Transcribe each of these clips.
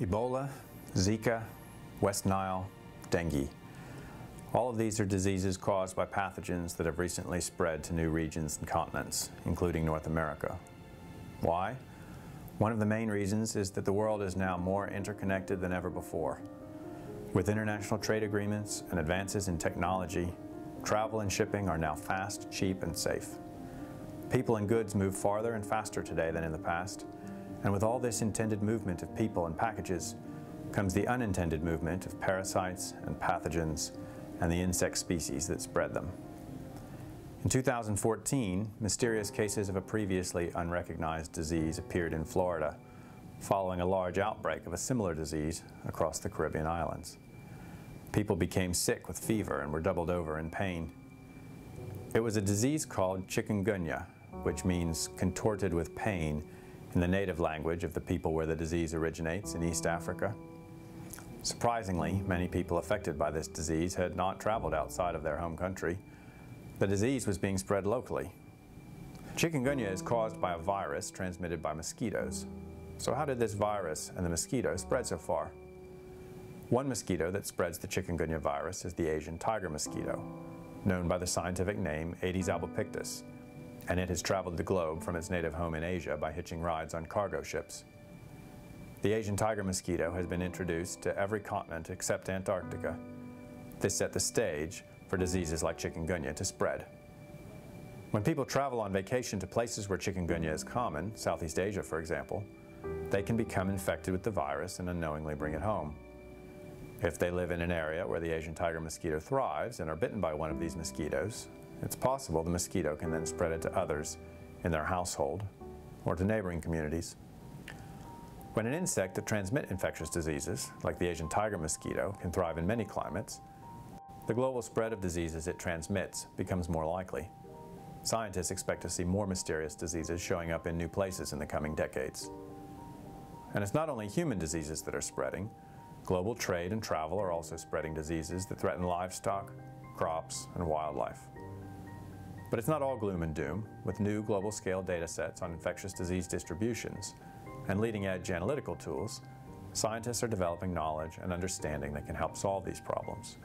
Ebola, Zika, West Nile, dengue. All of these are diseases caused by pathogens that have recently spread to new regions and continents, including North America. Why? One of the main reasons is that the world is now more interconnected than ever before. With international trade agreements and advances in technology, travel and shipping are now fast, cheap, and safe. People and goods move farther and faster today than in the past, and with all this intended movement of people and packages comes the unintended movement of parasites and pathogens and the insect species that spread them. In 2014, mysterious cases of a previously unrecognized disease appeared in Florida, following a large outbreak of a similar disease across the Caribbean islands. People became sick with fever and were doubled over in pain. It was a disease called chikungunya, which means contorted with pain in the native language of the people where the disease originates in East Africa. Surprisingly, many people affected by this disease had not traveled outside of their home country. The disease was being spread locally. Chikungunya is caused by a virus transmitted by mosquitoes. So how did this virus and the mosquito spread so far? One mosquito that spreads the chikungunya virus is the Asian tiger mosquito, known by the scientific name Aedes albopictus, and it has traveled the globe from its native home in Asia by hitching rides on cargo ships. The Asian tiger mosquito has been introduced to every continent except Antarctica. This set the stage for diseases like chikungunya to spread. When people travel on vacation to places where chikungunya is common, Southeast Asia for example, they can become infected with the virus and unknowingly bring it home. If they live in an area where the Asian tiger mosquito thrives and are bitten by one of these mosquitoes, it's possible the mosquito can then spread it to others in their household or to neighboring communities. When an insect that transmits infectious diseases, like the Asian tiger mosquito, can thrive in many climates, the global spread of diseases it transmits becomes more likely. Scientists expect to see more mysterious diseases showing up in new places in the coming decades. And it's not only human diseases that are spreading. Global trade and travel are also spreading diseases that threaten livestock, crops, and wildlife. But it's not all gloom and doom. With new global scale data sets on infectious disease distributions and leading edge analytical tools, scientists are developing knowledge and understanding that can help solve these problems.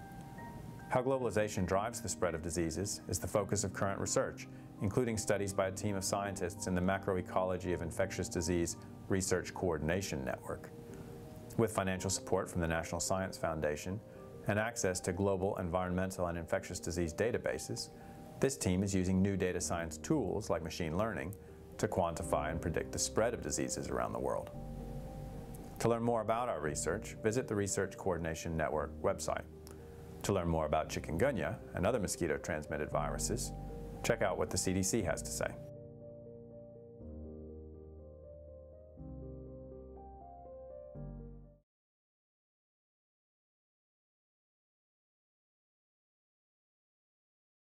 How globalization drives the spread of diseases is the focus of current research, including studies by a team of scientists in the Macroecology of Infectious Disease Research Coordination Network. With financial support from the National Science Foundation and access to global environmental and infectious disease databases, this team is using new data science tools like machine learning to quantify and predict the spread of diseases around the world. To learn more about our research, visit the Research Coordination Network website. To learn more about chikungunya and other mosquito-transmitted viruses, check out what the CDC has to say.